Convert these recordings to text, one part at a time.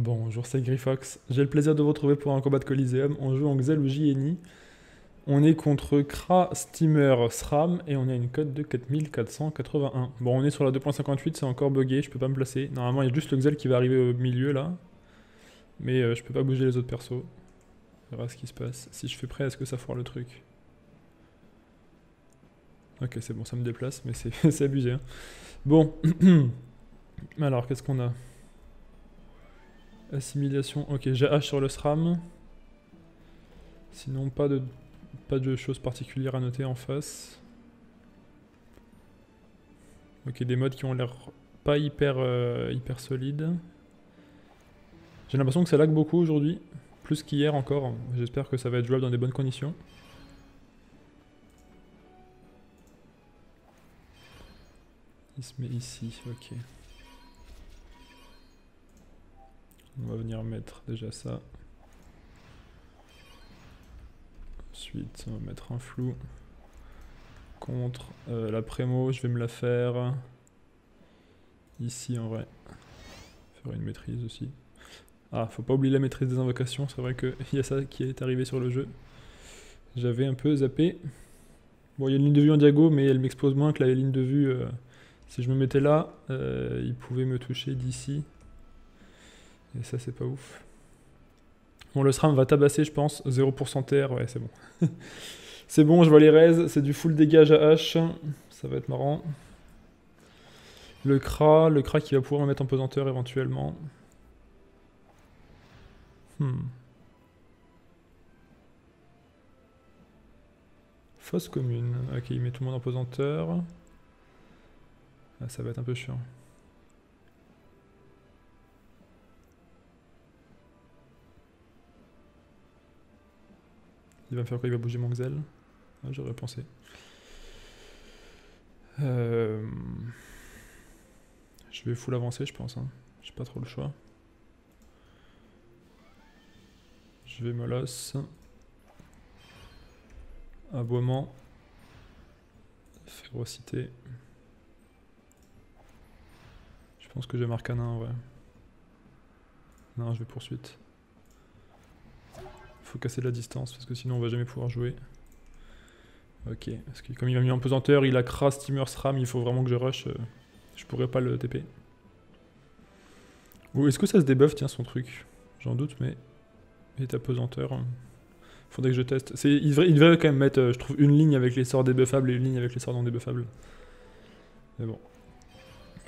Bonjour, c'est Grifox. J'ai le plaisir de vous retrouver pour un combat de Coliseum. On joue en Xel ou JNI. On est contre Kra, Steamer, SRAM et on a une cote de 4481. Bon, on est sur la 2.58, c'est encore buggé, je peux pas me placer. Normalement, il y a juste le Xel qui va arriver au milieu là. Mais euh, je peux pas bouger les autres persos. On verra ce qui se passe. Si je fais prêt, est-ce que ça foire le truc? Ok, c'est bon, ça me déplace, mais c'est abusé. Hein. Bon. Alors, qu'est-ce qu'on a? Assimilation. Ok, j'ai H sur le SRAM. Sinon, pas de, pas de choses particulières à noter en face. Ok, des modes qui ont l'air pas hyper, euh, hyper solides. J'ai l'impression que ça lag beaucoup aujourd'hui. Plus qu'hier encore. J'espère que ça va être jouable dans des bonnes conditions. Il se met ici, ok. On va venir mettre déjà ça. Ensuite, on va mettre un flou. Contre euh, la prémo, je vais me la faire ici en vrai. Faire une maîtrise aussi. Ah, faut pas oublier la maîtrise des invocations, c'est vrai qu'il y a ça qui est arrivé sur le jeu. J'avais un peu zappé. Bon, il y a une ligne de vue en diago, mais elle m'expose moins que la ligne de vue euh, si je me mettais là, euh, il pouvait me toucher d'ici. Et ça, c'est pas ouf. Bon, le SRAM va tabasser, je pense. 0% TR, ouais, c'est bon. c'est bon, je vois les raises. C'est du full dégage à H. Ça va être marrant. Le Kra, le Kra qui va pouvoir me mettre en pesanteur éventuellement. Hmm. Fosse commune. Ok, il met tout le monde en pesanteur. Ah, ça va être un peu chiant. Il va me faire quoi? Il va bouger mon Xel J'aurais pensé. Euh, je vais full avancer, je pense. Hein. J'ai pas trop le choix. Je vais molosse. Aboiement. Férocité. Je pense que j'ai marqué un ouais. Non, je vais poursuite. Faut casser la distance parce que sinon on va jamais pouvoir jouer. Ok, parce que comme il m'a mis en pesanteur, il a crasse steamer SRAM, il faut vraiment que je rush. Euh, je pourrais pas le TP. Ou est-ce que ça se débuff, tiens, son truc? J'en doute, mais... Il est à pesanteur. Faudrait que je teste. Il devrait, quand même mettre, euh, je trouve, une ligne avec les sorts débuffables et une ligne avec les sorts non débuffables. Mais. Bon,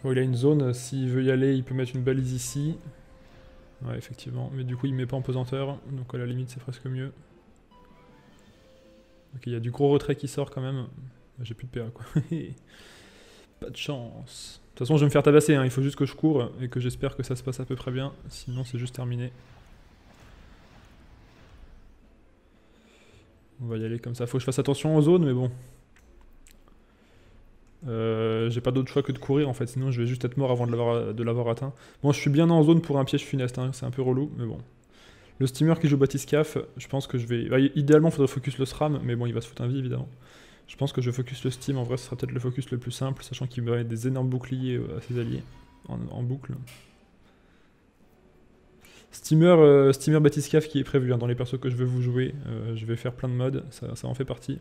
il a une zone, s'il veut y aller, il peut mettre une balise ici. Ouais, effectivement. Mais du coup, il met pas en pesanteur, donc à la limite, c'est presque mieux. Ok, il y a du gros retrait qui sort quand même. J'ai plus de PA, quoi. pas de chance. De toute façon, je vais me faire tabasser, hein. il faut juste que je cours et que j'espère que ça se passe à peu près bien. Sinon, c'est juste terminé. On va y aller comme ça. Faut que je fasse attention aux zones, mais bon. Euh, j'ai pas d'autre choix que de courir en fait, sinon je vais juste être mort avant de l'avoir atteint. Bon, je suis bien en zone pour un piège funeste, hein. c'est un peu relou, mais bon. Le steamer qui joue Batiscaf, je pense que je vais... Bah, idéalement, faudrait focus le SRAM, mais bon, il va se foutre un vie, évidemment. Je pense que je focus le Steam, en vrai, ce sera peut-être le focus le plus simple, sachant qu'il va mettre des énormes boucliers euh, à ses alliés, en, boucle. Steamer, euh, Batiscaf qui est prévu hein, dans les persos que je veux vous jouer, je vais faire plein de modes, ça, ça en fait partie.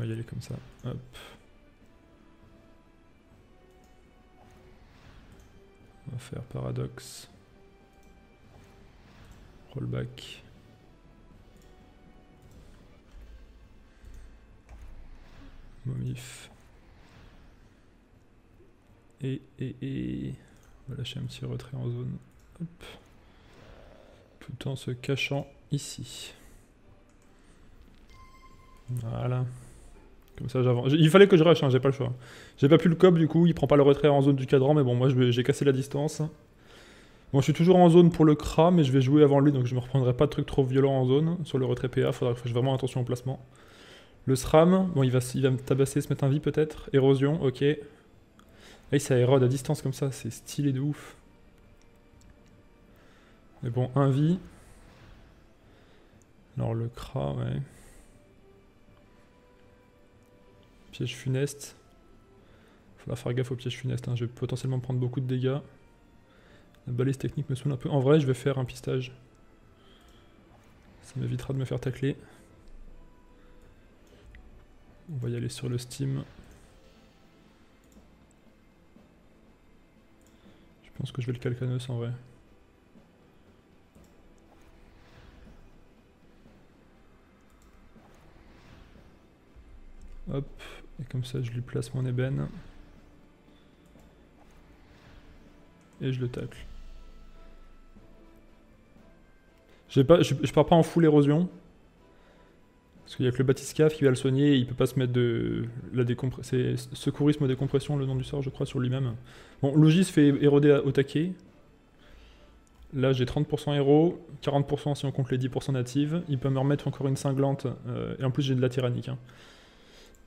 On va y aller comme ça. Hop. On va faire paradoxe. Rollback. Momif. Et, et, et... On va lâcher un petit retrait en zone. Hop. Tout en se cachant ici. Voilà. Il fallait que je rush, hein, j'ai pas le choix. J'ai pas pu le cop, du coup, il prend pas le retrait en zone du cadran, mais bon, moi j'ai cassé la distance. Bon, je suis toujours en zone pour le Kra, mais je vais jouer avant lui, donc je me reprendrai pas de trucs trop violents en zone. Sur le retrait PA, faudra que je fasse vraiment attention au placement. Le SRAM, bon, il va, il va me tabasser, se mettre un vie peut-être. Érosion, ok. Là, ça érode à distance comme ça, c'est stylé de ouf. Mais bon, un vie. Alors le cra, ouais. Piège funeste. Faudra faire gaffe au piège funeste, hein. je vais potentiellement prendre beaucoup de dégâts. La balise technique me saoule un peu. En vrai, je vais faire un pistage. Ça m'évitera de me faire tacler. On va y aller sur le Steam. Je pense que je vais le calcanos en vrai. Hop, et comme ça je lui place mon ébène. Et je le tacle. Pas, je, pars pas en full érosion. Parce qu'il y a que le batiscaf qui va le soigner, il peut pas se mettre de la. C'est secourisme décompression le nom du sort, je crois, sur lui-même. Bon, Logis fait éroder au taquet. Là, j'ai 30% héros, 40% si on compte les 10% natives. Il peut me remettre encore une cinglante, euh, et en plus j'ai de la tyrannique. Hein.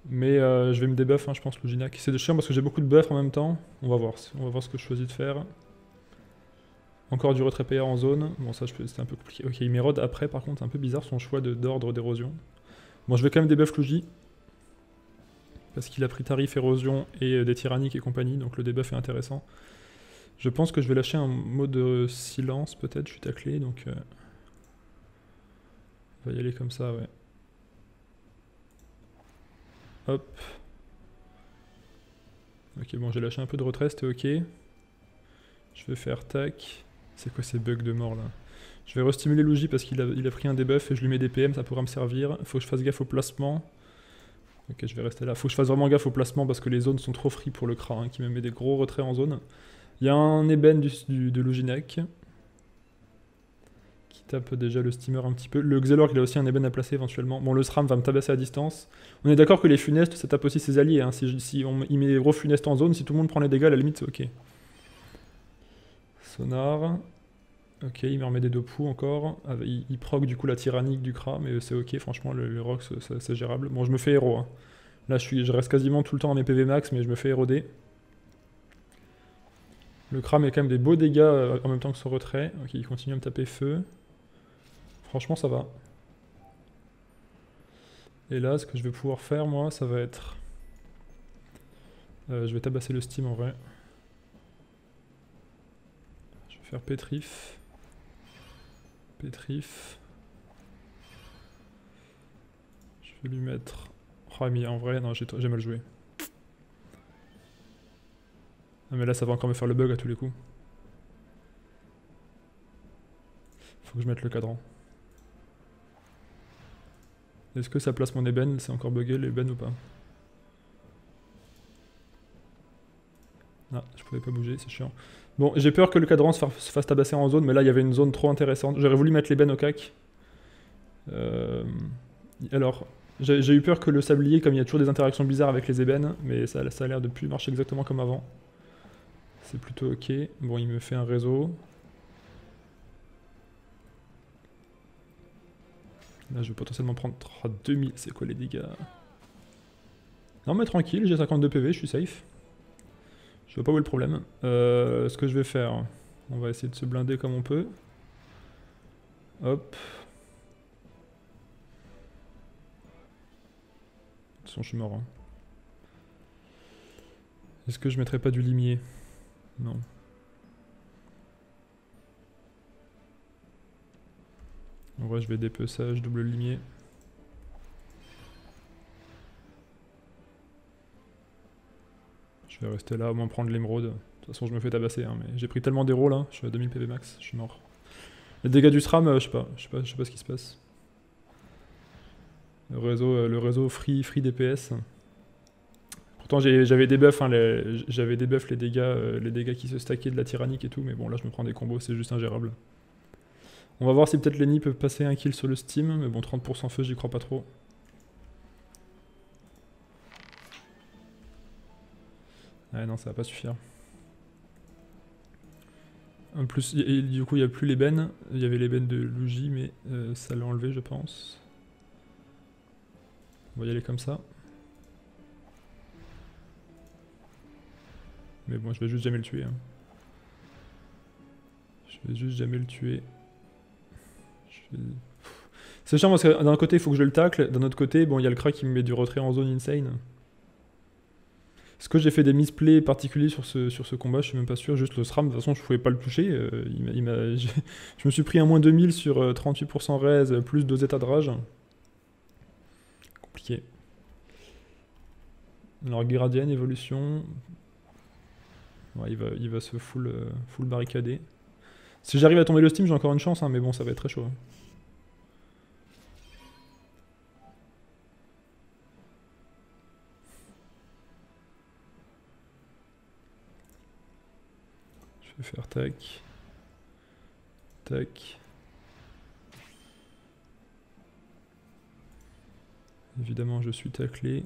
Mais euh, je vais me débuff, hein, je pense, Luginac. C'est de chiant parce que j'ai beaucoup de buffs en même temps. On va voir, on va voir ce que je choisis de faire. Encore du retrait payeur en zone. Bon, ça, c'était un peu compliqué. Ok, il m'érode après, par contre, un peu bizarre son choix d'ordre d'érosion. Bon, je vais quand même débuff Luigi. Parce qu'il a pris tarif érosion et euh, des tyranniques et compagnie, donc le debuff est intéressant. Je pense que je vais lâcher un mode silence, peut-être, je suis taclé, donc... Euh, on va y aller comme ça, ouais. Hop. Ok, bon, j'ai lâché un peu de retrait, c'était ok. Je vais faire tac. C'est quoi ces bugs de mort là? Je vais restimuler Luigi parce qu'il a, pris un debuff et je lui mets des PM, ça pourra me servir. Faut que je fasse gaffe au placement. Ok, je vais rester là. Faut que je fasse vraiment gaffe au placement parce que les zones sont trop free pour le Kra, hein, qui me met des gros retraits en zone. Il y a un ébène du, de Luginac qui déjà le steamer un petit peu. Le Xelor, il a aussi un ébène à placer éventuellement. Bon, le SRAM va me tabasser à distance. On est d'accord que les funestes, ça tape aussi ses alliés. Hein. Si, on, il met des gros funestes en zone, si tout le monde prend les dégâts, à la limite, c'est ok. Sonar. Ok, il me remet des deux poux encore. Ah, il, il, proc du coup la tyrannique du Kra, mais c'est ok, franchement, le, rock c'est gérable. Bon, je me fais héros. Hein. Là, je, suis, je reste quasiment tout le temps en mes PV max, mais je me fais éroder. Le Kra met quand même des beaux dégâts euh, en même temps que son retrait. Ok, il continue à me taper feu. Franchement, ça va. Et là, ce que je vais pouvoir faire, moi, ça va être... Euh, je vais tabasser le Steam en vrai. pétrif. Pétrif. Je vais lui mettre... Oh, mais en vrai, non, j'ai mal joué. Ah, mais là, ça va encore me faire le bug à tous les coups. Faut que je mette le cadran. Est-ce que ça place mon ébène? C'est encore bugué l'ébène ou pas? Ah, je pouvais pas bouger, c'est chiant. Bon, j'ai peur que le cadran se fasse tabasser en zone, mais là, il y avait une zone trop intéressante. J'aurais voulu mettre l'ébène au cac. Euh, alors, j'ai eu peur que le sablier, comme il y a toujours des interactions bizarres avec les ébènes, mais ça, ça a l'air de plus marcher exactement comme avant. C'est plutôt ok. Bon, il me fait un réseau. Là, je vais potentiellement prendre 2000. C'est quoi les dégâts? Non, mais tranquille, j'ai 52 PV, je suis safe. Je vois pas où est le problème. Euh, ce que je vais faire, on va essayer de se blinder comme on peut. Hop. De toute façon, je suis mort. Hein. Est-ce que je mettrais pas du limier? Non. En vrai, je vais dépeçage, double limier. Je vais rester là, au moins prendre l'émeraude. De toute façon, je me fais tabasser, hein, mais j'ai pris tellement d'héros là, je suis à 2000 PV max, je suis mort. Les dégâts du SRAM, euh, je sais pas, je sais pas, pas ce qui se passe. Le réseau, euh, le réseau free, free DPS. Pourtant j'avais des buffs, hein, j'avais des les dégâts, euh, les dégâts qui se stackaient de la tyrannique et tout, mais bon là je me prends des combos, c'est juste ingérable. On va voir si peut-être Lenny peut passer un kill sur le Steam, mais bon 30% feu j'y crois pas trop. Ouais, non, ça va pas suffire. En plus, du coup, il n'y a plus l'ébène. Il y avait l'ébène de Luigi, mais euh, ça l'a enlevé, je pense. On va y aller comme ça. Mais bon, je vais juste jamais le tuer. Hein. Je vais juste jamais le tuer. C'est chiant parce que d'un côté il faut que je le tacle, d'un autre côté, bon il y a le crack qui me met du retrait en zone insane. Est-ce que j'ai fait des misplays particuliers sur ce, sur ce combat? Je suis même pas sûr. Juste le SRAM, de toute façon, je pouvais pas le toucher. Euh, je me suis pris un moins 2000 sur 38% euh, raise, plus 2 états de rage. Compliqué. Alors, Gradienne, évolution. il, va, il va se full, euh, full barricader. Si j'arrive à tomber le Steam, j'ai encore une chance, hein, mais bon, ça va être très chaud. Hein. Faire tac. Tac. Évidemment, je suis taclé.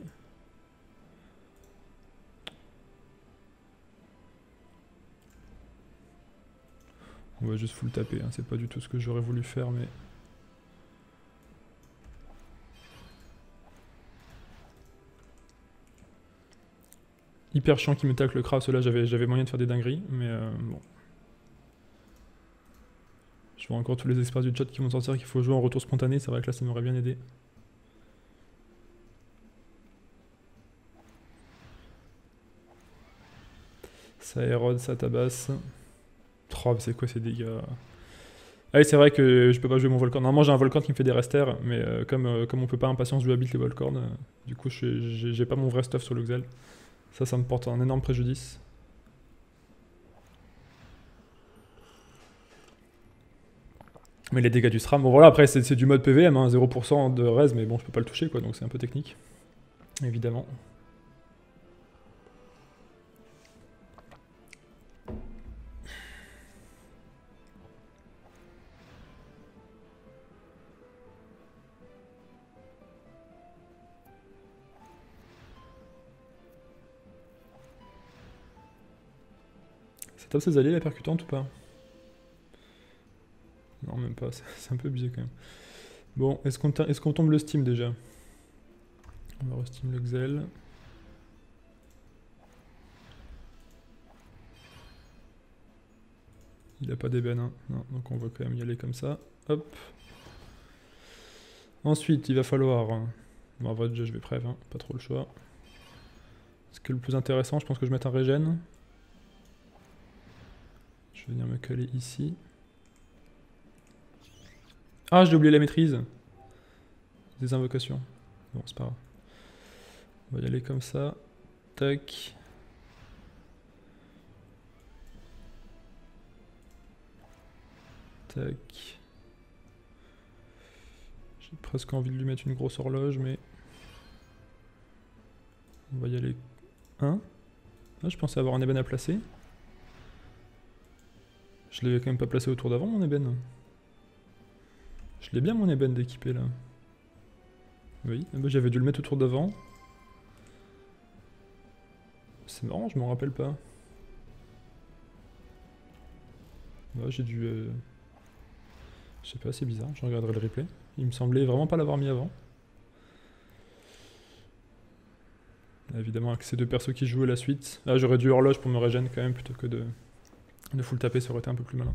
On va juste full taper, hein. c'est pas du tout ce que j'aurais voulu faire, mais... hyper chiant qui me tacle le craft. Là, j'avais moyen de faire des dingueries, mais euh, bon. Je vois encore tous les experts du chat qui vont sortir qu'il faut jouer en retour spontané. C'est vrai que là, ça m'aurait bien aidé. Ça érode, ça tabasse. Oh, c'est quoi ces dégâts? Ah oui, c'est vrai que je peux pas jouer mon volcan. Normalement, j'ai un volcan qui me fait des resters, mais euh, comme, euh, comme on peut pas impatience jouer habile les volcorns, du coup, j'ai pas mon vrai stuff sur le Xel. Ça, ça me porte un énorme préjudice. Mais les dégâts du SRAM, bon voilà, après c'est du mode PVM, 0% hein, de res, mais bon, je peux pas le toucher, quoi, donc c'est un peu technique. Évidemment. Ça tape ses alliés la percutante ou pas Non, même pas, c'est un peu abusé quand même. Bon, est-ce qu'on est tombe le Steam déjà? On va re-Steam le Xel. Il a pas d'ébène, non, donc on va quand même y aller comme ça. Hop. Ensuite, il va falloir... Hein. Bon, en vrai, déjà, je vais prév, hein. pas trop le choix. Ce qui est le plus intéressant, je pense que je mette un régène. Je vais venir me caler ici. Ah, j'ai oublié la maîtrise. Des invocations. Bon, c'est pas grave. On va y aller comme ça. Tac. Tac. J'ai presque envie de lui mettre une grosse horloge, mais... On va y aller... Hein ah, je pensais avoir un ébène à placer. Je l'avais quand même pas placé autour d'avant mon ébène. Je l'ai bien mon ébène d'équiper là. Oui, ah bah, j'avais dû le mettre autour d'avant. C'est marrant, je m'en rappelle pas. Ouais, j'ai dû... Euh, je sais pas, c'est bizarre, je regarderai le replay. Il me semblait vraiment pas l'avoir mis avant. Évidemment avec ces deux persos qui jouent la suite. Ah j'aurais dû horloge pour me régénérer quand même plutôt que de... De full taper, ça aurait été un peu plus malin.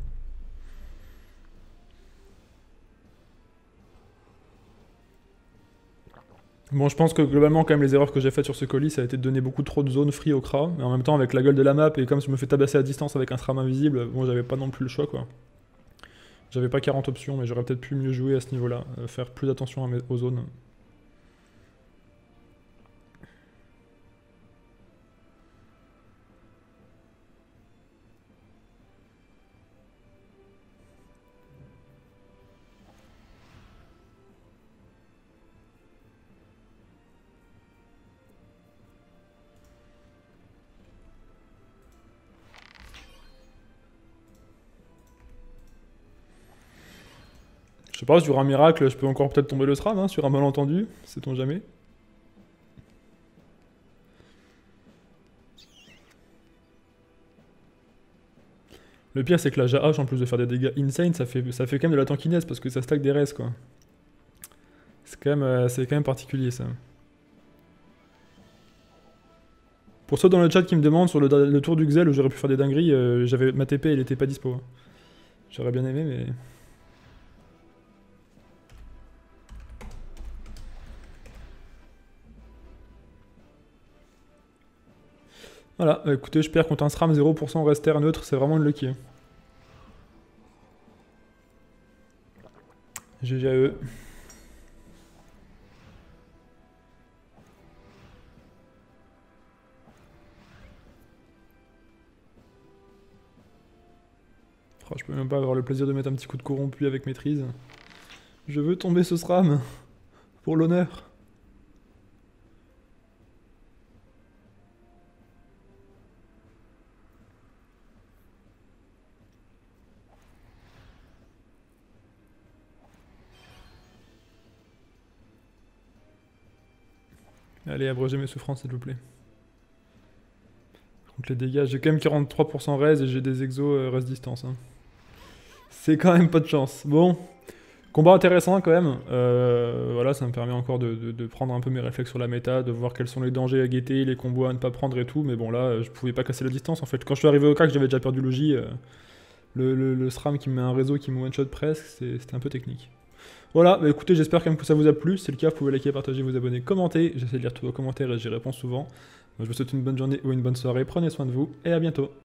Bon, je pense que globalement, quand même, les erreurs que j'ai faites sur ce colis, ça a été de donner beaucoup trop de zones free au Kra. Mais en même temps, avec la gueule de la map, et comme je me fais tabasser à distance avec un SRAM invisible, bon, j'avais pas non plus le choix, quoi. J'avais pas 40 options, mais j'aurais peut-être pu mieux jouer à ce niveau-là. Euh, faire plus attention aux zones. Sais pas, sur un miracle, je peux encore peut-être tomber le SRAM, hein, sur un malentendu, sait-on jamais. Le pire, c'est que la JH, en plus de faire des dégâts insane, ça fait, ça fait quand même de la tankiness parce que ça stack des res, quoi. C'est quand, même, euh, quand même particulier, ça. Pour ceux dans le chat qui me demandent sur le, tour du Xel où j'aurais pu faire des dingueries, euh, j'avais ma TP, elle était pas dispo. J'aurais bien aimé, mais... Voilà, bah écoutez, je perds contre un SRAM 0% rester neutre, c'est vraiment une lucky. GG à eux. Oh, je peux même pas avoir le plaisir de mettre un petit coup de corrompu avec maîtrise. Je veux tomber ce SRAM. Pour l'honneur. Allez, mes souffrances, s'il vous plaît. Contre les dégâts, j'ai quand même 43% res et j'ai des exos euh, res distance. Hein. C'est quand même pas de chance. Bon, combat intéressant quand même. Euh, voilà, ça me permet encore de, prendre un peu mes réflexes sur la méta, de voir quels sont les dangers à guetter, les combos à ne pas prendre et tout. Mais bon, là, je pouvais pas casser la distance en fait. Quand je suis arrivé au CAC, j'avais déjà perdu Logi. Euh, le, le, SRAM qui me met un réseau qui me one-shot presque, c'était un peu technique. Voilà, bah écoutez, j'espère quand même que ça vous a plu. Si c'est le cas, vous pouvez liker, partager, vous abonner, commenter. J'essaie de lire tous vos commentaires et j'y réponds souvent. je vous souhaite une bonne journée ou une bonne soirée. Prenez soin de vous et à bientôt.